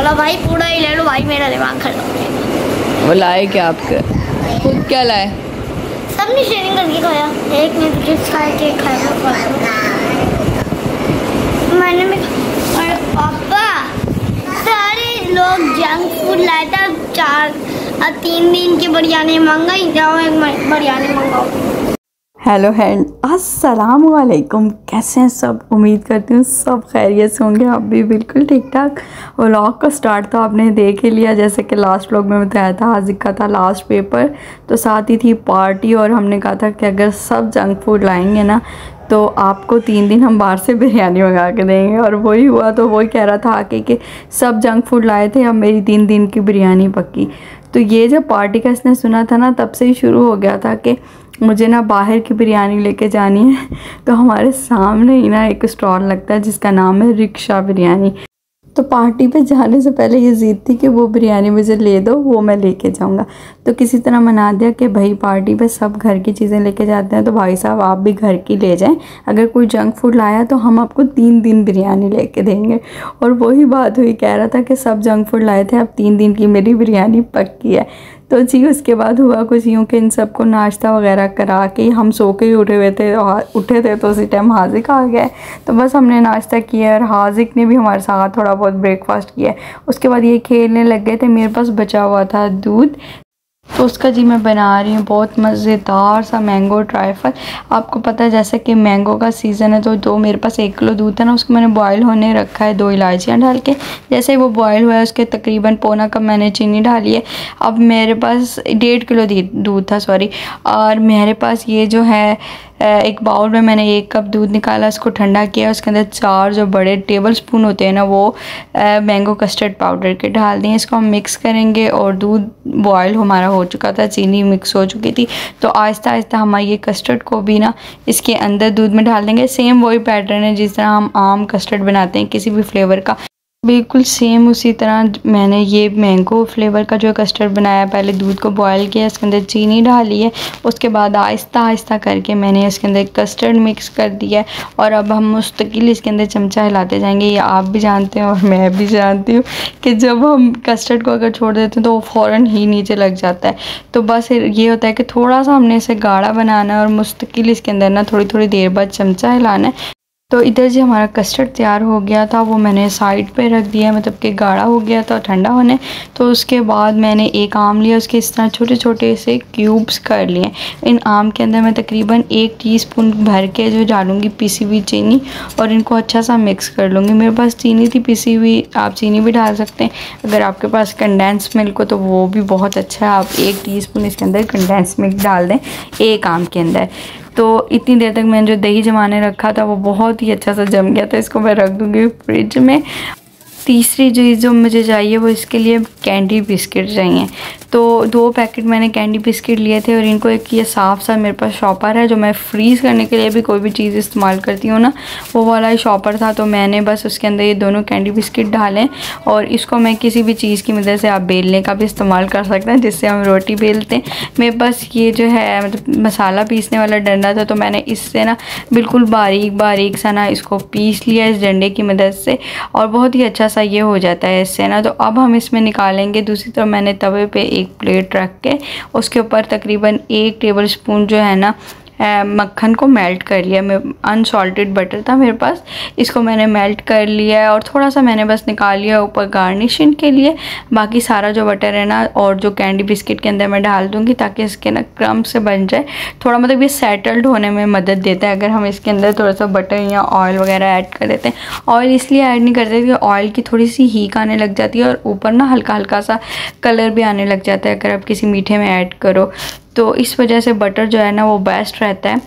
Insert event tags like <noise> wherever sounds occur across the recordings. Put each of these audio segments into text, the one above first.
बोला भाई पूरा ही ले लो भाई मेरा दिमाग खराब वो लाए क्या आपके? खुद क्या लाए? सबने शेयरिंग करके खाया। एक ने तो चिप्स खाया केक खाया। मैंने भी और पापा सारे लोग जंक फ़ूड लाए थे। चार और तीन दिन की बिरयानी मंगाई जाओ एक बिरयानी मंगाओ। हेलो हैंड अस्सलाम वालेकुम कैसे हैं सब? उम्मीद करती हूँ सब खैरियत से होंगे। आप भी बिल्कुल ठीक ठाक। व्लॉग का स्टार्ट तो आपने देख ही लिया, जैसे कि लास्ट व्लॉग में बताया था हाजिक का था लास्ट पेपर तो साथ ही थी पार्टी और हमने कहा था कि अगर सब जंक फ़ूड लाएँगे ना तो आपको तीन दिन हम बाहर से बिरयानी मंगा के देंगे। और वही हुआ तो वही कह रहा था आके कि सब जंक फ़ूड लाए थे, अब मेरी तीन दिन की बिरयानी पक्की। तो ये जब पार्टी का इसने सुना था ना, तब से ही शुरू हो गया था कि मुझे ना बाहर की बिरयानी लेके जानी है। <laughs> तो हमारे सामने ही ना एक स्टॉल लगता है, जिसका नाम है रिक्शा बिरयानी। तो पार्टी पे जाने से पहले ये जीत थी कि वो बिरयानी मुझे ले दो, वो मैं लेके जाऊँगा। तो किसी तरह मना दिया कि भाई पार्टी पे सब घर की चीज़ें लेके जाते हैं तो भाई साहब आप भी घर की ले जाएँ। अगर कोई जंक फ़ूड लाया तो हम आपको तीन दिन बिरयानी लेके देंगे। और वही बात हुई, कह रहा था कि सब जंक फ़ूड लाए थे, अब तीन दिन की मेरी बिरयानी पक्की है। तो जी, उसके बाद हुआ कुछ यूँ कि इन सबको नाश्ता वगैरह करा के हम सो के ही उठे हुए थे उठे थे तो उसी टाइम हाजिक आ गया तो बस हमने नाश्ता किया और हाजिक ने भी हमारे साथ थोड़ा बहुत ब्रेकफास्ट किया। उसके बाद ये खेलने लग गए थे, मेरे पास बचा हुआ था दूध। तो उसका जी मैं बना रही हूँ, बहुत मज़ेदार सा मैंगो ट्राइफल आपको पता है, जैसे कि मैंगो का सीज़न है तो दो, मेरे पास एक किलो दूध है ना, उसको मैंने बॉयल होने रखा है, दो इलायचियाँ डाल के। जैसे ही वो बॉयल हुआ है, उसके तकरीबन पौना कप मैंने चीनी डाली है। अब मेरे पास डेढ़ किलो दूध था सॉरी और मेरे पास ये जो है एक बाउल में मैंने एक कप दूध निकाला, उसको ठंडा किया, उसके अंदर चार जो बड़े टेबल स्पून होते हैं ना, वो मैंगो कस्टर्ड पाउडर के डाल दिए। इसको हम मिक्स करेंगे और दूध बॉयल हमारा हो चुका था, चीनी मिक्स हो चुकी थी। तो आहिस्ता आहिस्ता हमारे ये कस्टर्ड को भी ना, इसके अंदर दूध में डाल देंगे। सेम वही पैटर्न है जिस तरह हम आम कस्टर्ड बनाते हैं, किसी भी फ्लेवर का। बिल्कुल सेम उसी तरह मैंने ये मैंगो फ्लेवर का जो कस्टर्ड बनाया, पहले दूध को बॉयल किया, इसके अंदर चीनी डाली है, उसके बाद आहिस्ता आहिस्ता करके मैंने इसके अंदर कस्टर्ड मिक्स कर दिया है, और अब हम मुस्तकिल इसके अंदर चमचा हिलाते जाएँगे। ये आप भी जानते हैं और मैं भी जानती हूँ कि जब हम कस्टर्ड को अगर छोड़ देते हैं तो वो फ़ौर ही नीचे लग जाता है। तो बस ये होता है कि थोड़ा सा हमने इसे गाढ़ा बनाना है और मुस्तकिल इसके अंदर ना थोड़ी थोड़ी देर बाद चमचा हिलाना है। तो इधर जो हमारा कस्टर्ड तैयार हो गया था, वो मैंने साइड पे रख दिया मतलब कि गाढ़ा हो गया था, ठंडा होने। तो उसके बाद मैंने एक आम लिया, उसके इस तरह छोटे छोटे से क्यूब्स कर लिए। इन आम के अंदर मैं तकरीबन एक टीस्पून भर के जो डालूँगी, पिसी हुई चीनी, और इनको अच्छा सा मिक्स कर लूँगी। मेरे पास चीनी थी, पिसी हुई, आप चीनी भी डाल सकते हैं। अगर आपके पास कंडेंस मिल्क हो तो वो भी बहुत अच्छा है। आप एक टी इसके अंदर कंडेंस मिल्क डाल दें, एक आम के अंदर। तो इतनी देर तक मैंने जो दही जमाने रखा था, वो बहुत ही अच्छा सा जम गया था। इसको मैं रख दूँगी फ्रिज में। तीसरी चीज़ जो मुझे चाहिए वो इसके लिए कैंडी बिस्किट चाहिए। तो दो पैकेट मैंने कैंडी बिस्किट लिए थे और इनको एक ये साफ़ सा मेरे पास शॉपर है जो मैं फ्रीज़ करने के लिए भी कोई भी चीज़ इस्तेमाल करती हूँ ना, वो वाला ही शॉपर था। तो मैंने बस उसके अंदर ये दोनों कैंडी बिस्किट डालें और इसको मैं किसी भी चीज़ की मदद से आप बेलने का भी इस्तेमाल कर सकते हैं, जिससे हम रोटी बेलते हैं। मेरे पास ये जो है मतलब मसाला पीसने वाला डंडा था तो मैंने इससे ना बिल्कुल बारीक बारीक सा ना इसको पीस लिया इस डंडे की मदद से। और बहुत ही अच्छा सा ये हो जाता है इससे ना। तो अब हम इसमें निकालेंगे। दूसरी तरफ़ मैंने तवे पे एक प्लेट रख के उसके ऊपर तकरीबन एक टेबल स्पून जो है ना मक्खन को मेल्ट कर लिया। मैं अनसॉल्टेड बटर था मेरे पास। इसको मैंने मेल्ट कर लिया और थोड़ा सा मैंने बस निकाल लिया ऊपर गार्निशिंग के लिए। बाकी सारा जो बटर है ना और जो कैंडी बिस्किट के अंदर मैं डाल दूँगी ताकि इसके ना क्रम से बन जाए। थोड़ा मतलब ये सेटल्ड होने में मदद देता है। अगर हम इसके अंदर थोड़ा सा बटर या ऑयल वगैरह ऐड कर देते हैं। ऑयल इसलिए ऐड नहीं करते क्योंकि ऑयल की थोड़ी सी हीक आने लग जाती है और ऊपर ना हल्का हल्का सा कलर भी आने लग जाता है। अगर आप किसी मीठे में ऐड करो तो इस वजह से बटर जो है ना वो बेस्ट रहता है।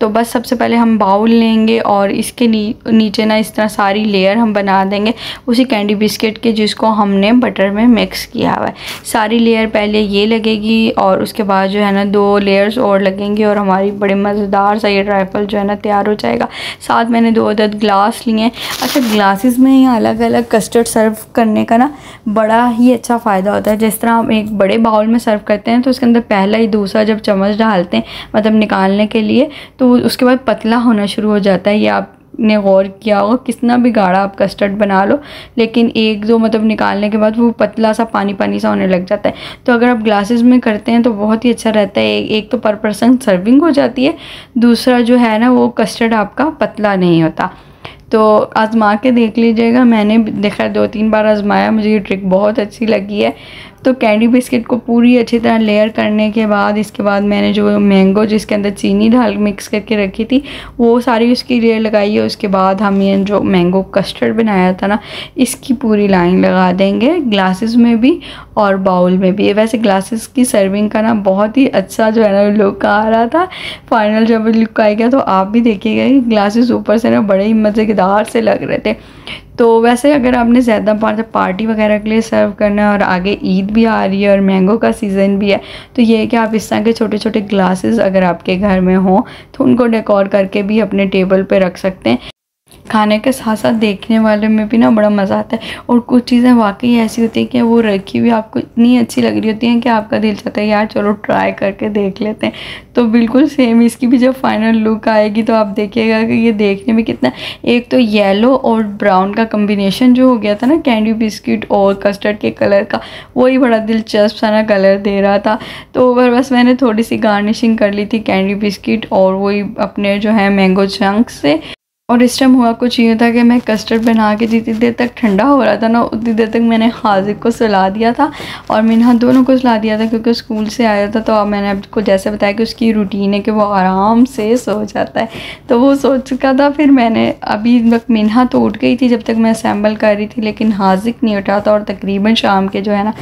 तो बस सबसे पहले हम बाउल लेंगे और इसके नी, नीचे ना इस तरह सारी लेयर हम बना देंगे। उसी कैंडी बिस्किट के जिसको हमने बटर में मिक्स किया हुआ है। सारी लेयर पहले ये लगेगी और उसके बाद जो है ना दो लेयर्स और लगेंगी और हमारी बड़े मज़ेदार सा ये ट्राइफल जो है ना तैयार हो जाएगा। साथ मैंने दो अदद ग्लास लिए हैं। अच्छा ग्लासेस में यहाँ अलग अलग कस्टर्ड सर्व करने का ना बड़ा ही अच्छा फ़ायदा होता है। जिस तरह हम एक बड़े बाउल में सर्व करते हैं तो उसके अंदर पहला ही दूसरा जब चम्मच डालते हैं मतलब निकालने के लिए तो उसके बाद पतला होना शुरू हो जाता है, ये आप ने गौर किया होगा, कितना भी गाढ़ा आप कस्टर्ड बना लो, लेकिन एक दो मतलब निकालने के बाद वो पतला सा पानी पानी सा होने लग जाता है। तो अगर आप ग्लासेस में करते हैं तो बहुत ही अच्छा रहता है, एक तो पर पर्सन सर्विंग हो जाती है, दूसरा जो है ना वो कस्टर्ड आपका पतला नहीं होता। तो आज़मा के देख लीजिएगा, मैंने देखा दो तीन बार आज़माया, मुझे ये ट्रिक बहुत अच्छी लगी है। तो कैंडी बिस्किट को पूरी अच्छी तरह लेयर करने के बाद, इसके बाद मैंने जो मैंगो जिसके अंदर चीनी डाल मिक्स करके रखी थी, वो सारी उसकी लेयर लगाई है उसके बाद हम ये जो मैंगो कस्टर्ड बनाया था ना, इसकी पूरी लाइन लगा देंगे ग्लासेस में भी और बाउल में भी। वैसे ग्लासेस की सर्विंग का ना बहुत ही अच्छा जो है ना लुक आ रहा था। फाइनल जब लुक आएगा तो आप भी देखिएगा कि ग्लासेस ऊपर से ना बड़े ही मज़ेदार से लग रहे थे। तो वैसे अगर आपने ज़्यादा पार्टी वगैरह के लिए सर्व करना है और आगे ईद भी आ रही है और मैंगो का सीज़न भी है तो ये है कि आप इस तरह के छोटे छोटे ग्लासेस अगर आपके घर में हों तो उनको डेकोर करके भी अपने टेबल पर रख सकते हैं। खाने के साथ साथ देखने वाले में भी ना बड़ा मज़ा आता है। और कुछ चीज़ें वाकई ऐसी होती हैं कि वो रखी हुई आपको इतनी अच्छी लग रही होती हैं कि आपका दिल चाहता है, यार चलो ट्राई करके देख लेते हैं। तो बिल्कुल सेम इसकी भी जब फाइनल लुक आएगी तो आप देखिएगा कि ये देखने में कितना, एक तो येलो और ब्राउन का कम्बिनेशन जो हो गया था ना कैंडी बिस्किट और कस्टर्ड के कलर का, वही बड़ा दिलचस्प सा ना कलर दे रहा था। तो ओवर बस मैंने थोड़ी सी गार्निशिंग कर ली थी कैंडी बिस्किट और वही अपने जो है मैंगो चंक से। और इस टाइम हुआ कुछ ये था कि मैं कस्टर्ड बना के जितनी देर तक ठंडा हो रहा था ना, उतनी देर तक मैंने हाजिक को सुला दिया था और मिनहा दोनों को सुला दिया था क्योंकि स्कूल से आया था तो अब मैंने आपको जैसे बताया कि उसकी रूटीन है कि वो आराम से सो जाता है। तो वो सो चुका था, फिर मैंने अभी वक्त मिनहा तो उठ गई थी जब तक मैं असम्बल कर रही थी, लेकिन हाजिक नहीं उठा था और तकरीबन शाम के जो है ना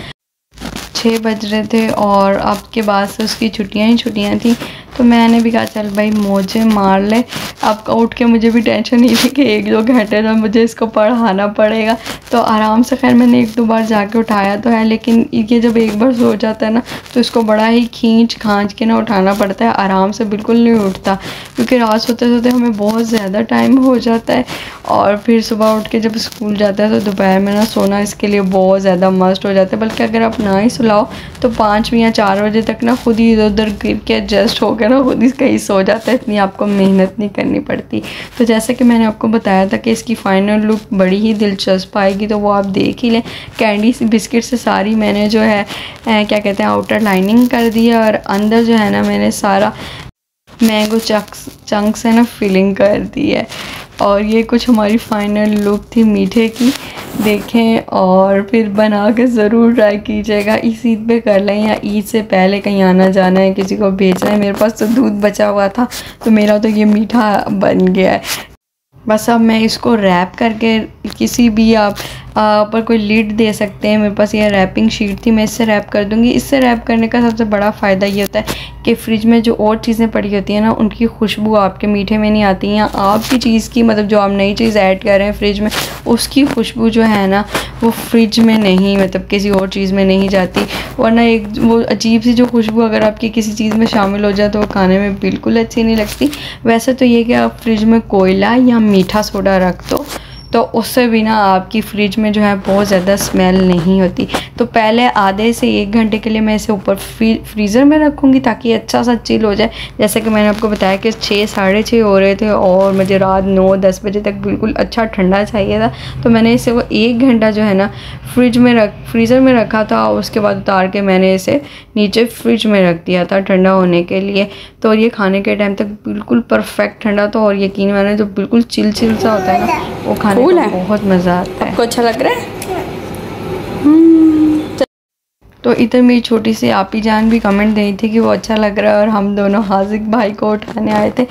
छः बज रहे थे और अब के बाद से उसकी छुट्टियाँ ही छुट्टियाँ थी। तो मैंने भी कहा, चल भाई, मोजे मार ले। अब उठ के मुझे भी टेंशन नहीं थी कि एक दो घंटे तो मुझे इसको पढ़ाना पड़ेगा। तो आराम से खैर मैंने एक दो बार जाके उठाया तो है, लेकिन ये जब एक बार सो जाता है ना तो इसको बड़ा ही खींच खांच के ना उठाना पड़ता है। आराम से बिल्कुल नहीं उठता, क्योंकि रात सोते सोते हमें बहुत ज़्यादा टाइम हो जाता है। और फिर सुबह उठ के जब स्कूल जाता है तो दोपहर में ना सोना इसके लिए बहुत ज़्यादा मस्ट हो जाता है। बल्कि अगर आप ना ही सुलाओ तो पाँच या चार बजे तक ना खुद ही इधर उधर गिर के एडजस्ट हो गया ना खुद ही कहीं सो जाता है। इतनी आपको मेहनत नहीं करनी पड़ती। तो जैसे कि मैंने आपको बताया था कि इसकी फ़ाइनल लुक बड़ी ही दिलचस्प आएगी तो वो आप देख ही लें। कैंडी बिस्किट से सारी मैंने जो है क्या कहते हैं आउटर लाइनिंग कर दी है और अंदर जो है ना मैंने सारा मैंगो चंक्स चंक्स है ना फिलिंग कर दी है। और ये कुछ हमारी फ़ाइनल लुक थी मीठे की। देखें और फिर बना के ज़रूर ट्राई कीजिएगा। इस ईद पे कर लें या ईद से पहले कहीं आना जाना है, किसी को भेजना है। मेरे पास तो दूध बचा हुआ था तो मेरा तो ये मीठा बन गया है। बस अब मैं इसको रैप करके, किसी भी आप ऊपर कोई लीड दे सकते हैं, मेरे पास ये रैपिंग शीट थी, मैं इससे रैप कर दूँगी। इससे रैप करने का सबसे बड़ा फ़ायदा ये होता है कि फ्रिज में जो और चीज़ें पड़ी होती हैं ना, उनकी खुशबू आपके मीठे में नहीं आती हैं। आपकी चीज़ की मतलब जो आप नई चीज़ ऐड कर रहे हैं फ्रिज में, उसकी खुशबू जो है ना, वो फ्रिज में नहीं मतलब किसी और चीज़ में नहीं जाती। वरना एक वो अजीब सी जो खुशबू अगर आपकी किसी चीज़ में शामिल हो जाए तो वो खाने में बिल्कुल अच्छी नहीं लगती। वैसे तो ये कि आप फ्रिज में कोयला या मीठा सोडा रख दो तो उससे भी ना आपकी फ्रिज में जो है बहुत ज़्यादा स्मेल नहीं होती। तो पहले आधे से एक घंटे के लिए मैं इसे ऊपर फ्रीज़र में रखूँगी ताकि अच्छा सा चिल हो जाए। जैसे कि मैंने आपको बताया कि छः, साढ़े छः हो रहे थे और मुझे रात नौ, दस बजे तक बिल्कुल अच्छा ठंडा चाहिए था। तो मैंने इसे वो एक घंटा जो है ना फ्रिज में रख फ्रीज़र में रखा था उसके बाद उतार के मैंने इसे नीचे फ्रिज में रख दिया था ठंडा होने के लिए। तो ये खाने के टाइम तक बिल्कुल परफेक्ट ठंडा था और यकीन माने जो बिल्कुल चिल चिल सा होता है ना, वो खाने फूल है? बहुत मज़ा आता है। आपको अच्छा लग रहा है? हम्म। तो इधर मेरी छोटी सी आपी जान भी कमेंट दी थी कि वो अच्छा लग रहा है और हम दोनों हाजिक भाई को उठाने आए थे।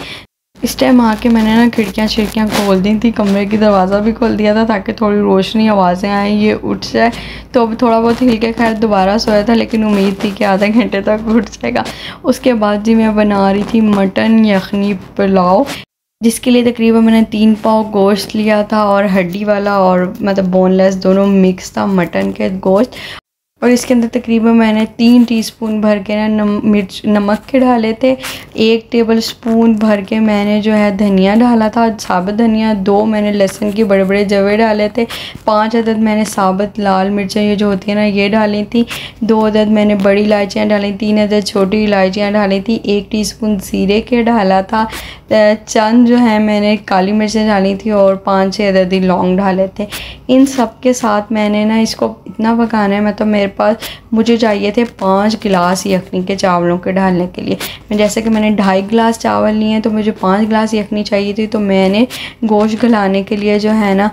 इस टाइम आके मैंने ना खिड़कियाँ खिड़कियाँ खोल दी थी कमरे की दरवाज़ा भी खोल दिया था ताकि थोड़ी रोशनी आवाज़ें आए ये उठ जाए। तो अब थोड़ा बहुत हिल के खैर दोबारा सोया था लेकिन उम्मीद थी कि आधे घंटे तक उठ जाएगा। उसके बाद जी मैं बना रही थी मटन यखनी पुलाव। जिसके लिए तकरीबन मैंने तीन पाव गोश्त लिया था और हड्डी वाला और मतलब बोनलेस दोनों मिक्स था मटन के गोश्त। और इसके अंदर तकरीबन मैंने तीन टीस्पून भर के ना नम, मिर्च नमक के डाले थे। एक टेबल स्पून भर के मैंने जो है धनिया डाला था साबुत धनिया दो मैंने लहसुन के बड़े बड़े जवे डाले थे पाँच अदद मैंने साबुत लाल मिर्चें ये जो होती है ना ये डाली थी दो अदद मैंने बड़ी इलायचियाँ डाली तीन अदद छोटी इलायचियाँ डाली थी एक टी ज़ीरे के डाला था चंद जो है मैंने काली मिर्चें डाली थी और पाँच छः अदद लौंग डाले थे। इन सब के साथ मैंने ना इसको इतना पकाना है मतलब मेरे पास मुझे चाहिए थे पाँच गिलास यखनी के चावलों के डालने के लिए। जैसे कि मैंने ढाई गिलास चावल लिए हैं तो मुझे पाँच गिलास यखनी चाहिए थी तो मैंने गोश्त गलाने के लिए जो है ना,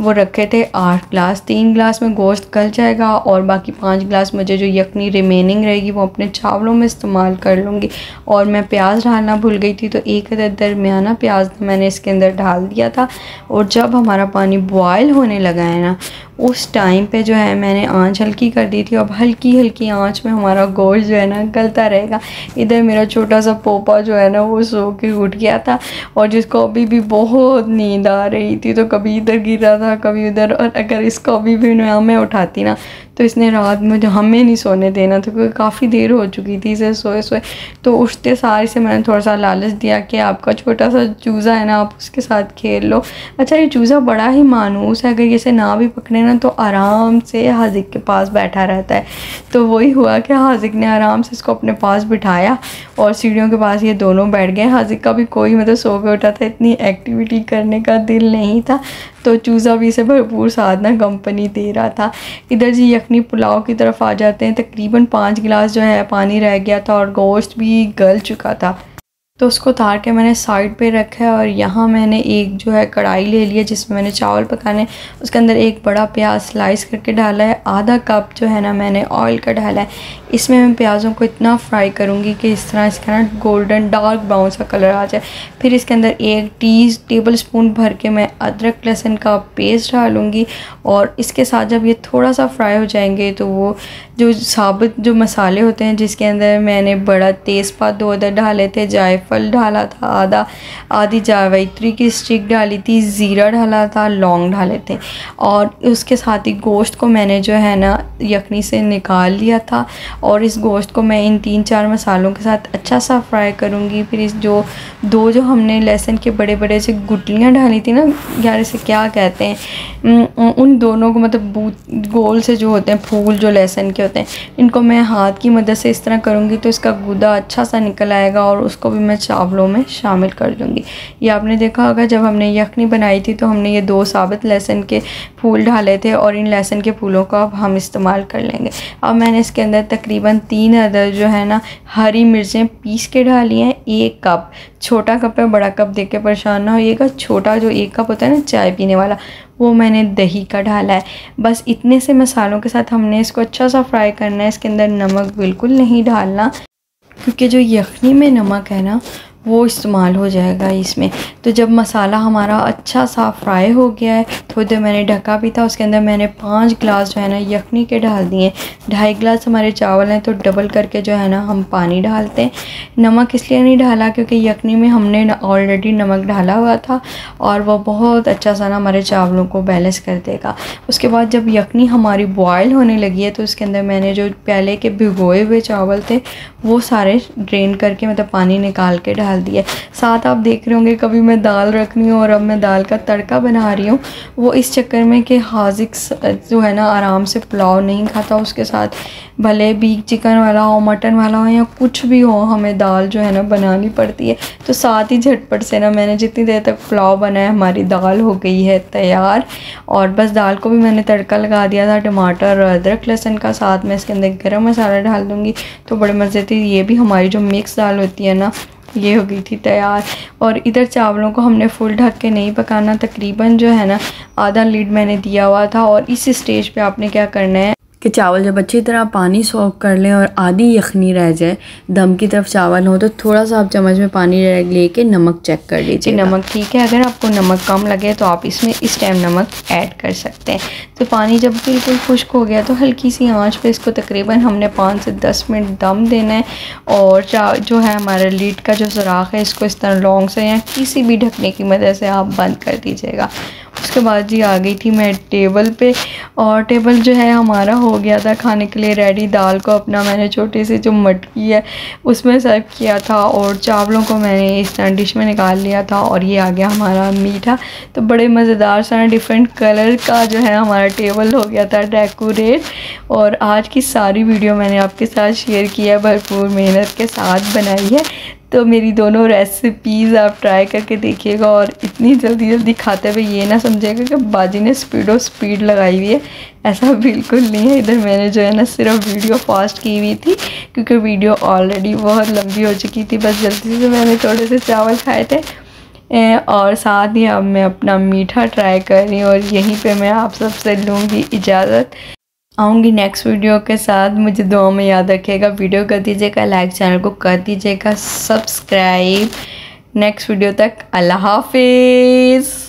वो रखे थे आठ गिलास। तीन गिलास में गोश्त गल जाएगा और बाकी पाँच गिलास मुझे जो यखनी रिमेनिंग रहेगी, वो अपने चावलों में इस्तेमाल कर लूँगी। और मैं प्याज डालना भूल गई थी तो एक अदर दरमियाना प्याज मैंने इसके अंदर डाल दिया था। और जब हमारा पानी बॉयल होने लगा है ना उस टाइम पे जो है मैंने आँच हल्की कर दी थी। अब हल्की हल्की आँच में हमारा गोश्त जो है ना गलता रहेगा। इधर मेरा छोटा सा पोपा जो है ना वो सो के उठ गया था और जिसको अभी भी बहुत नींद आ रही थी तो कभी इधर गिर रहा था, कभी उधर। और अगर इसको अभी भी मैं उठाती ना तो इसने रात में जो हमें नहीं सोने देना था, क्योंकि काफ़ी देर हो चुकी थी इसे सोए सोए। तो उठते सारे से मैंने थोड़ा सा लालच दिया कि आपका छोटा सा चूज़ा है ना, आप उसके साथ खेल लो। अच्छा ये चूज़ा बड़ा ही मानूस है, अगर इसे ना भी पकड़े ना तो आराम से हाजिक के पास बैठा रहता है। तो वही हुआ कि हाजिक ने आराम से इसको अपने पास बिठाया और सीढ़ियों के पास ये दोनों बैठ गए। हाजिक का भी कोई मतलब सो के उठा था, इतनी एक्टिविटी करने का दिल नहीं था। तो चूज़ा भी इसे भरपूर साधना कंपनी दे रहा था। इधर जी यखनी पुलाव की तरफ़ आ जाते हैं। तकरीबन पाँच गिलास जो है, पानी रह गया था और गोश्त भी गल चुका था। तो उसको उतार के मैंने साइड पे रखा है और यहाँ मैंने एक जो है कढ़ाई ले लिया जिसमें मैंने चावल पकाने उसके अंदर एक बड़ा प्याज स्लाइस करके डाला है। आधा कप जो है ना मैंने ऑयल का डाला है। इसमें मैं प्याज़ों को इतना फ्राई करूँगी कि इस तरह इसका ना गोल्डन डार्क ब्राउन सा कलर आ जाए। फिर इसके अंदर एक टी टेबल स्पून भर के मैं अदरक लहसुन का पेस्ट डालूँगी और इसके साथ जब ये थोड़ा सा फ्राई हो जाएँगे तो वो जो साबुत जो मसाले होते हैं, जिसके अंदर मैंने बड़ा तेज़पात दो अदर डाले थे जायफल डाला था, आधा, आधी जावित्री की स्टिक डाली थी, ज़ीरा डाला था, लौंग डाले थे। और उसके साथ ही गोश्त को मैंने जो है ना, यखनी से निकाल लिया था और इस गोश्त को मैं इन तीन चार मसालों के साथ अच्छा सा फ्राई करूँगी। फिर इस जो, दो जो हमने लहसुन के बड़े बड़े से गुटलियाँ डाली थी ना, यार इसे क्या कहते हैं? उन दोनों को मतलब गोल से जो होते हैं, फूल जो लहसुन के होते हैं, इनको मैं हाथ की मदद से इस तरह करूँगी तो इसका गुदा अच्छा सा निकल आएगा और उसको भी मैं चावलों में शामिल कर दूँगी। ये आपने देखा होगा, जब हमने यखनी बनाई थी तो हमने ये दो साबित लहसुन के फूल डाले थे और इन लहसुन के फूलों को अब हम इस्तेमाल कर लेंगे। अब मैंने इसके अंदर तकरीबन तीन अदर जो है ना, हरी मिर्चें पीस के डाली हैं, एक कप। छोटा कप है, बड़ा कप, देख के परेशान ना होइएगा। छोटा जो एक कप होता है ना, चाय पीने वाला, वो मैंने दही का डाला है। बस इतने से मसालों के साथ हमने इसको अच्छा सा फ्राई करना है। इसके अंदर नमक बिल्कुल नहीं डालना। क्योंकि जो यखनी में नमक है ना वो इस्तेमाल हो जाएगा इसमें। तो जब मसाला हमारा अच्छा सा फ्राई हो गया है थोड़ी देर मैंने ढका भी था, उसके अंदर मैंने पाँच गिलास जो है ना यखनी के डाल दिए ढाई गिलास हमारे चावल हैं तो डबल करके जो है ना हम पानी डालते हैं। नमक इसलिए नहीं डाला क्योंकि यखनी में हमने ऑलरेडी नमक डाला हुआ था और वह बहुत अच्छा सा ना हमारे चावलों को बैलेंस कर देगा। उसके बाद जब यखनी हमारी बॉयल होने लगी है तो उसके अंदर मैंने जो पहले के भिगोए हुए चावल थे, वो सारे ड्रेन करके मतलब पानी निकाल के डाल डाल दिए साथ आप देख रहे होंगे, कभी मैं दाल रख रही हूँ और अब मैं दाल का तड़का बना रही हूँ। वो इस चक्कर में कि हाजिक जो है ना, आराम से पुलाव नहीं खाता। उसके साथ भले भी चिकन वाला हो, मटन वाला हो या कुछ भी हो, हमें दाल जो है ना, बनानी पड़ती है। तो साथ ही झटपट से ना, मैंने जितनी देर तक पुलाव बनाया, हमारी दाल हो गई है तैयार। और बस दाल को भी मैंने तड़का लगा दिया था, टमाटर और अदरक, लहसुन का साथ में इसके अंदर गर्म मसाला डाल दूँगी। तो बड़े मज़े थे ये भी हमारी जो मिक्स दाल होती है ना ये हो गई थी तैयार। और इधर चावलों को हमने फुल ढक के नहीं पकाना, तकरीबन जो है ना, आधा लीड मैंने दिया हुआ था। और इस स्टेज पे आपने क्या करना है? कि चावल जब अच्छी तरह पानी सोख कर लें और आधी यखनी रह जाए दम की तरफ़ चावल हो तो थोड़ा सा आप चम्मच में पानी ले लेके नमक चेक कर लीजिए नमक ठीक है अगर आपको नमक कम लगे तो आप इसमें इस टाइम नमक ऐड कर सकते हैं। तो पानी जब बिल्कुल खुश्क हो गया तो हल्की सी आँच पे इसको तकरीबन हमने पाँच से दस मिनट दम देना है और जो है हमारा लीड का जो सुराख है इसको इस तरह लौंग से या किसी भी ढकने की मदद से आप बंद कर दीजिएगा। उसके बाद जी आ गई थी मैं टेबल पे और टेबल जो है हमारा हो गया था खाने के लिए रेडी दाल को अपना मैंने छोटी सी जो मटकी है, उसमें सर्व किया था और चावलों को मैंने इस तरह डिश में निकाल लिया था और ये आ गया हमारा मीठा। तो बड़े मज़ेदार सा डिफरेंट कलर का जो है हमारा टेबल हो गया था डेकोरेट और आज की सारी वीडियो मैंने आपके साथ शेयर किया है, भरपूर मेहनत के साथ बनाई है। तो मेरी दोनों रेसिपीज़ आप ट्राई करके देखिएगा और इतनी जल्दी जल्दी खाते हुए ये ना समझेगा कि बाजी ने स्पीड और स्पीड लगाई हुई है। ऐसा बिल्कुल नहीं है। इधर मैंने जो है ना सिर्फ़ वीडियो फास्ट की हुई थी, क्योंकि वीडियो ऑलरेडी बहुत लंबी हो चुकी थी। बस जल्दी से मैंने थोड़े से चावल खाए थे। और साथ ही अब मैं अपना मीठा ट्राई कर रही हूँ और यहीं पे मैं आप सबसे लूँगी इजाज़त। आऊँगी नेक्स्ट वीडियो के साथ। मुझे दुआ में याद रखिएगा। वीडियो कर दीजिएगा लाइक चैनल को कर दीजिएगा सब्सक्राइब नेक्स्ट वीडियो तक, अल्लाह हाफिज़।